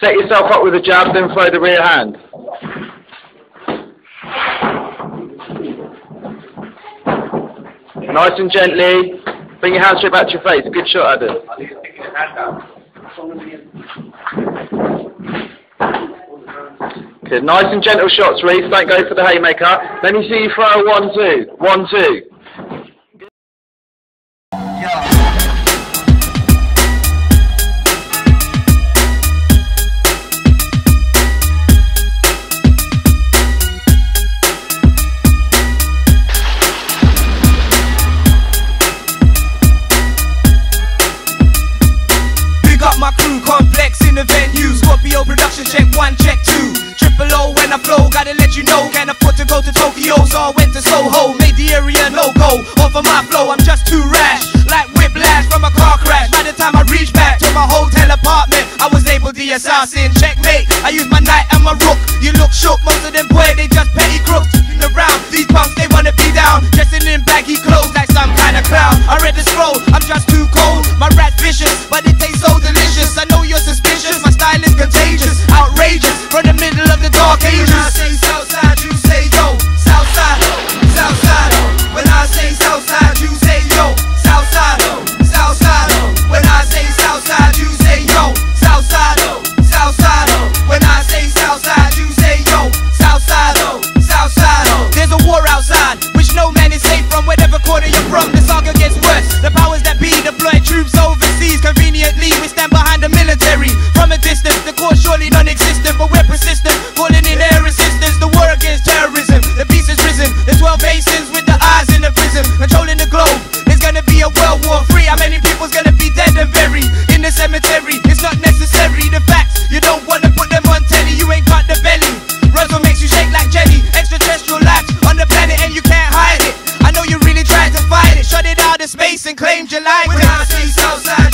Set yourself up with a jab, then throw the rear hand. Nice and gently. Bring your hand straight back to your face. Good shot, Adam. Good. Nice and gentle shots, Reese. Don't go for the haymaker. Let me see you throw a one, two. One, two. Complex in the venue. Scorpio production, check one, check two. Triple O when I flow, gotta let you know. Can't afford to go to Tokyo, so I went to Soho. Made the area no go. Off of my flow, I'm just too rash. Like whiplash from a car crash. By the time I reach back to my hotel apartment, I was able the assassin. Checkmate, I use my knight and my rook. You look shook, most of them boy, they just petty crooks. In around, these punks, they wanna be down. Dressing in baggy clothes like some kind of clown. I read the scroll, I'm just too cold. the distance. The cause surely non-existent, but we're persistent. Calling in air resistance. The war against terrorism. The peace has risen. The 12 basins with the eyes in the prism. Controlling the globe. It's gonna be a World War Three. How many people's gonna be dead and buried in the cemetery? It's not necessary. The facts you don't wanna put them on telly. You ain't got the belly. Russell makes you shake like jelly. Extraterrestrial life on the planet and you can't hide it. I know you really tried to fight it. Shut it out of space and claimed your life. When I see Southside.